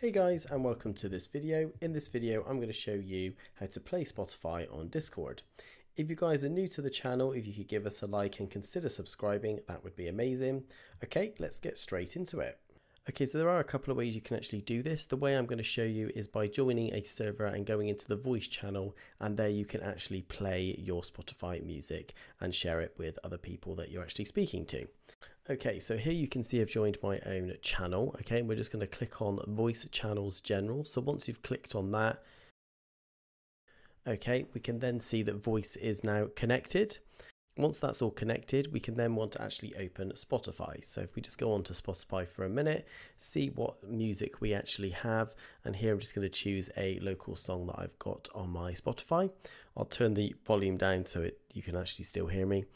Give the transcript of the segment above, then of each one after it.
Hey guys and welcome to this video. In this video I'm going to show you how to play Spotify on Discord. If you guys are new to the channel, if you could give us a like and consider subscribing, that would be amazing. Okay, let's get straight into it. Okay, so there are a couple of ways you can actually do this. The way I'm going to show you is by joining a server and going into the voice channel and there you can actually play your Spotify music and share it with other people that you're actually speaking to. Okay, so here you can see I've joined my own channel. Okay, we're just going to click on voice channels general. So once you've clicked on that, okay, we can then see that voice is now connected. Once that's all connected, we can then want to actually open Spotify. So if we just go on to Spotify for a minute, see what music we actually have. And here I'm just going to choose a local song that I've got on my Spotify. I'll turn the volume down so it you can actually still hear me.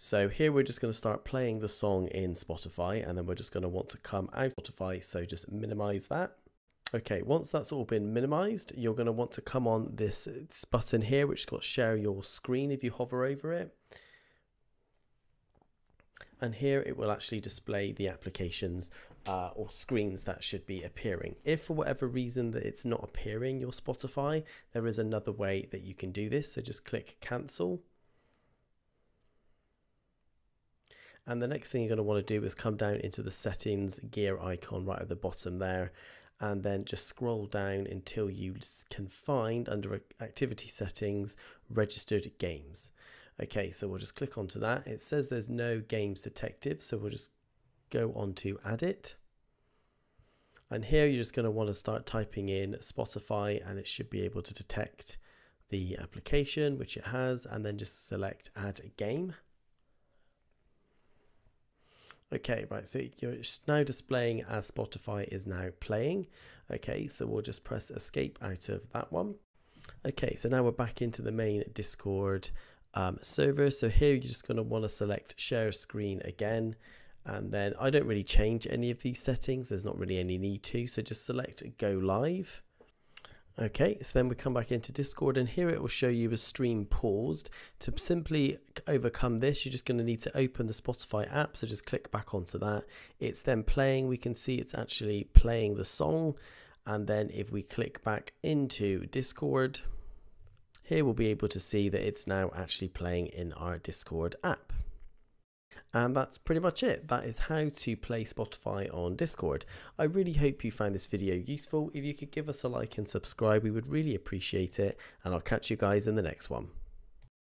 So here we're just going to start playing the song in Spotify and then we're just going to want to come out of Spotify. So just minimize that. Okay, once that's all been minimized, you're going to want to come on this, button here, which got share your screen if you hover over it. And here it will actually display the applications uh, or screens that should be appearing. If for whatever reason that it's not appearing your Spotify, there is another way that you can do this. So just click cancel And the next thing you're going to want to do is come down into the settings gear icon right at the bottom there and then just scroll down until you can find under activity settings registered games. Okay, so we'll just click onto that. It says there's no games detected, so we'll just go on to add it. And here you're just going to want to start typing in Spotify and it should be able to detect the application, which it has, and then just select add a game. Okay, right, so you're now displaying as Spotify is now playing. Okay, so we'll just press escape out of that one. Okay, so now we're back into the main Discord um, server. So here you're just going to want to select share screen again. And then I don't really change any of these settings. There's not really any need to. So just select go live. Okay, so then we come back into Discord and here it will show you a stream paused. To simply overcome this, you're just going to need to open the Spotify app. So just click back onto that. It's then playing. We can see it's actually playing the song. And then if we click back into Discord, here we'll be able to see that it's now actually playing in our Discord app. And that's pretty much it. That is how to play Spotify on Discord. I really hope you found this video useful. If you could give us a like and subscribe, we would really appreciate it. And I'll catch you guys in the next one.